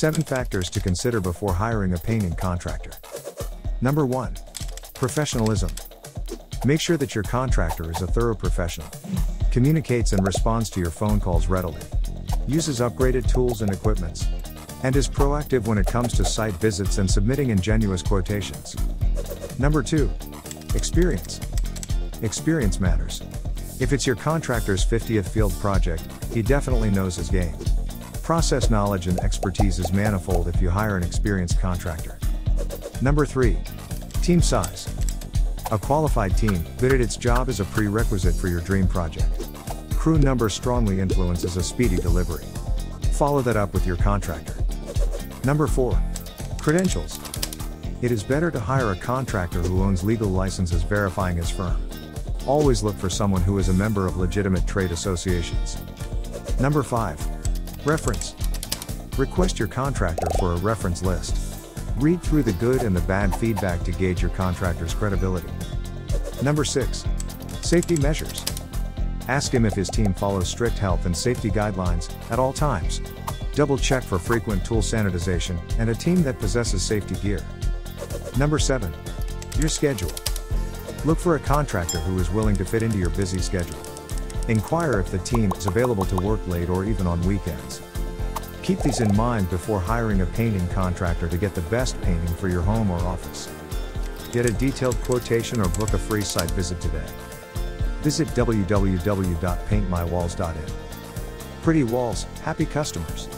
7 factors to consider before hiring a painting contractor. Number 1. Professionalism. Make sure that your contractor is a thorough professional, communicates and responds to your phone calls readily, uses upgraded tools and equipments, and is proactive when it comes to site visits and submitting ingenuous quotations. Number 2. Experience. Experience matters. If it's your contractor's 50th field project, he definitely knows his game. Process knowledge and expertise is manifold if you hire an experienced contractor. Number 3. Team size. A qualified team, good at its job is a prerequisite for your dream project. Crew number strongly influences a speedy delivery. Follow that up with your contractor. Number 4. Credentials. It is better to hire a contractor who owns legal licenses verifying his firm. Always look for someone who is a member of legitimate trade associations. Number 5. Reference. Request your contractor for a reference list. Read through the good and the bad feedback to gauge your contractor's credibility. Number 6. Safety measures. Ask him if his team follows strict health and safety guidelines at all times. Double check for frequent tool sanitization and a team that possesses safety gear. Number 7. Your schedule. Look for a contractor who is willing to fit into your busy schedule. Inquire if the team is available to work late or even on weekends. Keep these in mind before hiring a painting contractor to get the best painting for your home or office. Get a detailed quotation or book a free site visit today. Visit www.paintmywalls.in. Pretty walls, happy customers.